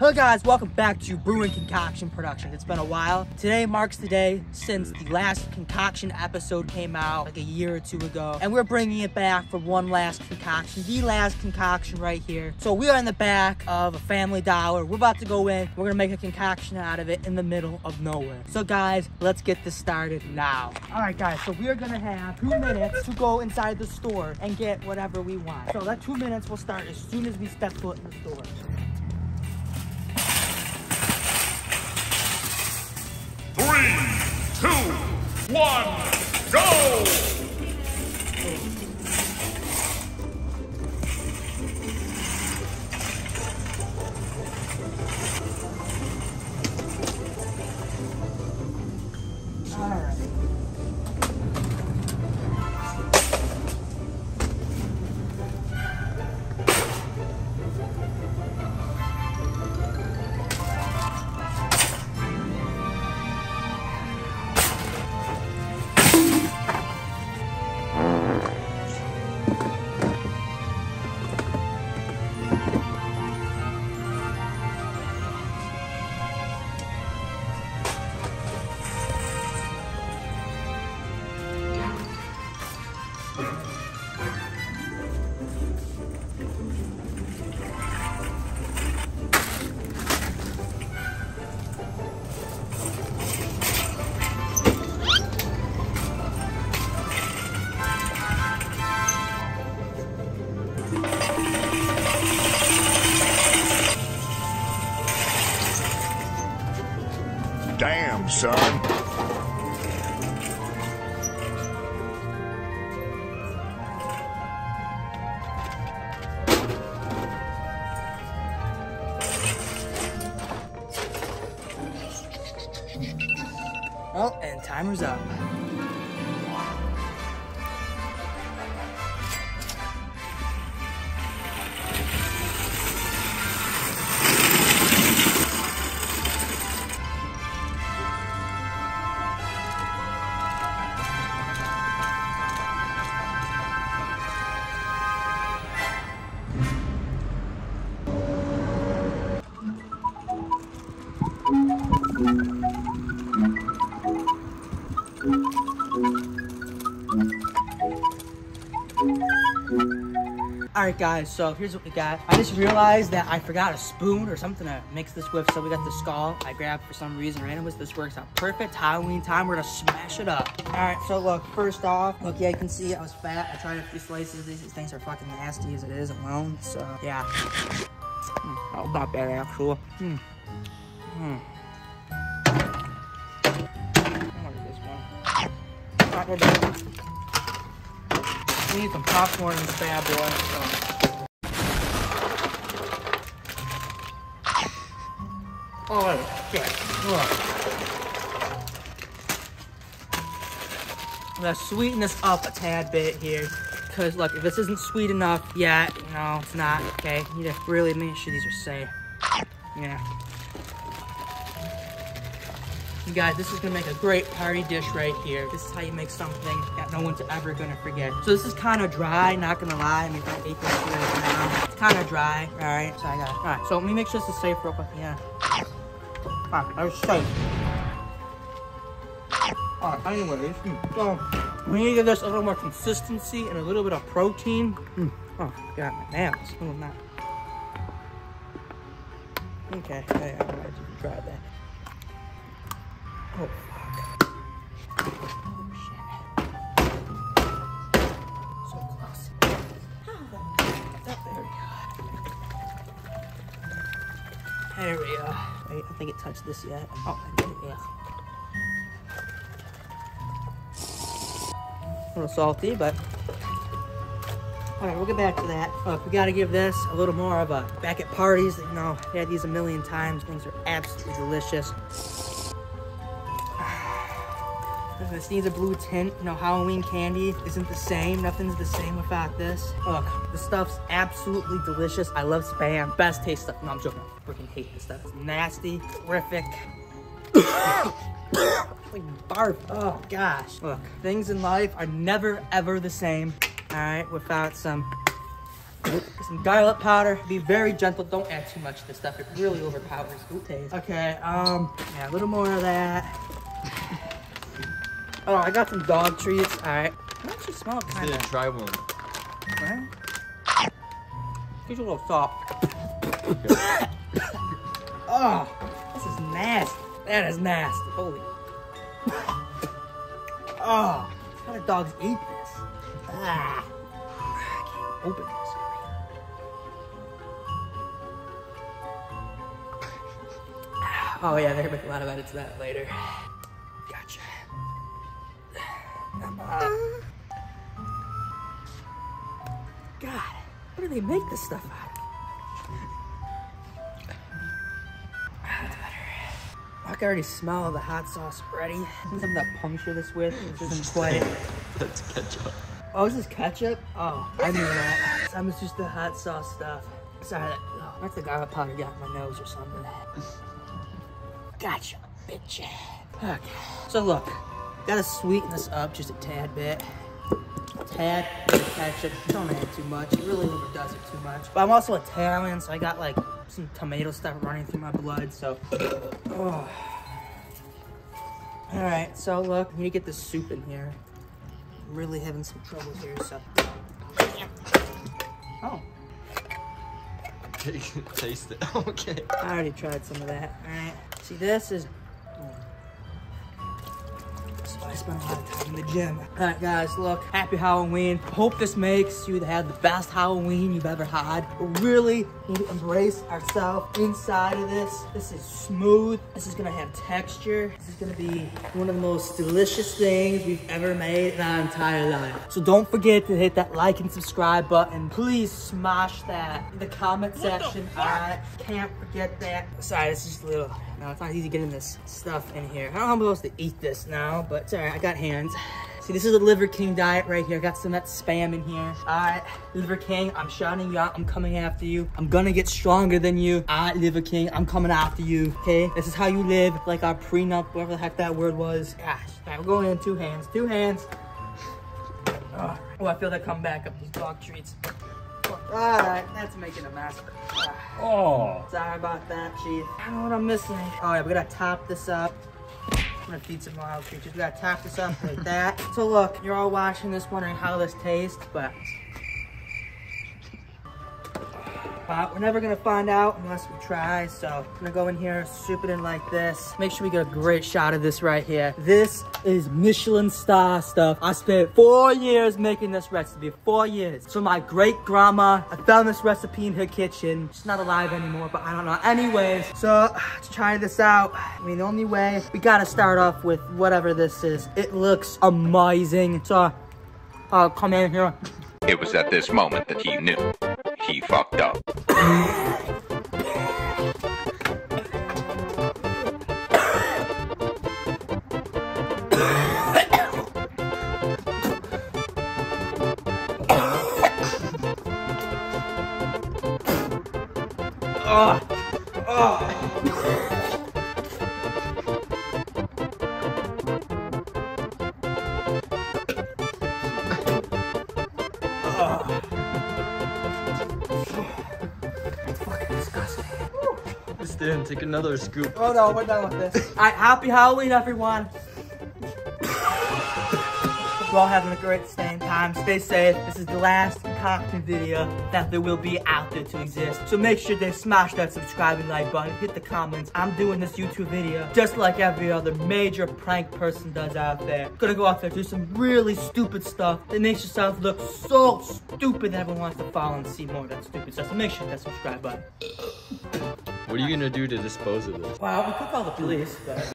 Hello guys, welcome back to Brewing Concoction Production. It's been a while. Today marks the day since the last concoction episode came out like a year or two ago. And we're bringing it back for one last concoction, the last concoction right here. So we are in the back of a Family Dollar. We're about to go in. We're gonna make a concoction out of it in the middle of nowhere. So guys, let's get this started now. All right guys, so we are gonna have two minutes to go inside the store and get whatever we want. So that two minutes will start as soon as we step foot in the store. Three, two, one, Damn, son. Oh, and timer's up. All right, guys, so here's what we got. I just realized that I forgot a spoon or something to mix this with, so we got the skull I grabbed for some reason. Randomly, this works out perfect. Halloween time, we're gonna smash it up. All right, so look, first off, look, yeah, you can see I was fat. I tried a few slices. These, things are fucking nasty as it is alone, so yeah. Mm, that was not bad, actually. Hmm. Hmm. We need some popcorn in this bad boy. So. Oh, shit. Ugh. I'm gonna sweeten this up a tad bit here. Cause look, if this isn't sweet enough yet, no, it's not, okay? You need to really make sure these are safe. Yeah. You guys, this is gonna make a great party dish right here. This is how you make something that no one's ever gonna forget. So this is kind of dry, not gonna lie. I mean, I ate this right now, it's kind of dry. All right, so I got it. All right, so let me make sure this is safe real quick. Yeah. All right, that was safe. All right, anyways, mm, so we need to give this a little more consistency and a little bit of protein. Mm. Oh, got my nails. Oh, not. Okay, hey, I'm can try that. Oh, fuck. Oh, shit. So close. Oh, there we go. There we go. Wait, I think it touched this yet. Oh, I did, yeah. A little salty, but all right, we'll get back to that. Look, we gotta give this a little more of a back at parties. You know, I had these a million times. Things are absolutely delicious. This needs a blue tint. You know, Halloween candy isn't the same. Nothing's the same without this. Look, the stuff's absolutely delicious. I love Spam. Best taste stuff. No, I'm joking. I freaking hate this stuff. It's nasty, horrific. Like barf. Oh gosh. Look, things in life are never ever the same. All right, without some Some garlic powder. Be very gentle. Don't add too much to this stuff. It really overpowers the taste. Okay, um, yeah, a little more of that. Oh, I got some dog treats. All right. It actually smell kind of. try one. Right? You a little soft. oh, this is nasty. That is nasty. Holy. oh, how do dogs eat this? Ah. I can't open this. Oh yeah, they're gonna make a lot of edits to that later. God, what do they make this stuff out of? That's better. I can already smell the hot sauce already. Something to puncture this with. Mm, this isn't quite. That's ketchup. Oh, is this ketchup? Oh, I knew that. Some is just the hot sauce stuff. Sorry, that, oh, that's the garlic powder got in my nose or something. Gotcha, bitch. Okay. So look, gotta sweeten this up just a tad bit. Tad bit of ketchup. Don't add too much. It really overdoes it too much. But I'm also Italian, so I got like some tomato stuff running through my blood. So. Oh. All right. So look, we need to get this soup in here. I'm really having some trouble here. So. Oh. Taste it. okay. I already tried some of that. Alright. See, this is. This is why I spend a lot of time in the gym. Alright, guys, look. Happy Halloween. Hope this makes you have the best Halloween you've ever had. We really need to embrace ourselves inside of this. This is smooth. This is gonna have texture. This is gonna be one of the most delicious things we've ever made in our entire life. So don't forget to hit that like and subscribe button. Please smash that in the comment section. I can't forget that. Sorry, this is just a little, it's not easy getting this stuff in here. I don't know how I'm supposed to eat this now, but it's all right, I got hands. See, this is the Liver King diet right here. I got some of that spam in here. All right, Liver King, I'm shouting you out. I'm coming after you. I'm gonna get stronger than you. All right, Liver King, I'm coming after you, okay? This is how you live, like our prenup, whatever the heck that word was. Gosh, all right, we're going in two hands, two hands. Oh, oh, I feel that come back up these dog treats. All right, that's making a mess. Oh. Sorry about that, Chief. I don't know what I'm missing. Oh, all right, we gotta top this up. I'm gonna feed some wild creatures. We gotta top this up like that. So look, you're all watching this wondering how this tastes, but uh, we're never gonna find out unless we try. So I'm gonna go in here, soup it in like this. Make sure we get a great shot of this right here. This is Michelin star stuff. I spent four years making this recipe, four years. So my great grandma, I found this recipe in her kitchen. She's not alive anymore, but I don't know. Anyways, so to try this out, I mean, the only way, we gotta start off with whatever this is. It looks amazing. So, I'll come in here. It was at this moment that he knew he fucked up. Stan, take another scoop. Oh no, we're done with this. All right, happy Halloween, everyone. We're all having a great staying time. Stay safe. This is the last content video that there will be out there to exist. So make sure to smash that subscribe and like button. Hit the comments. I'm doing this YouTube video just like every other major prank person does out there. Gonna go out there do some really stupid stuff that makes yourself look so stupid that everyone wants to follow and see more of that stupid stuff. So make sure that subscribe button. What are you gonna do to dispose of this? Wow, we could call the police, but.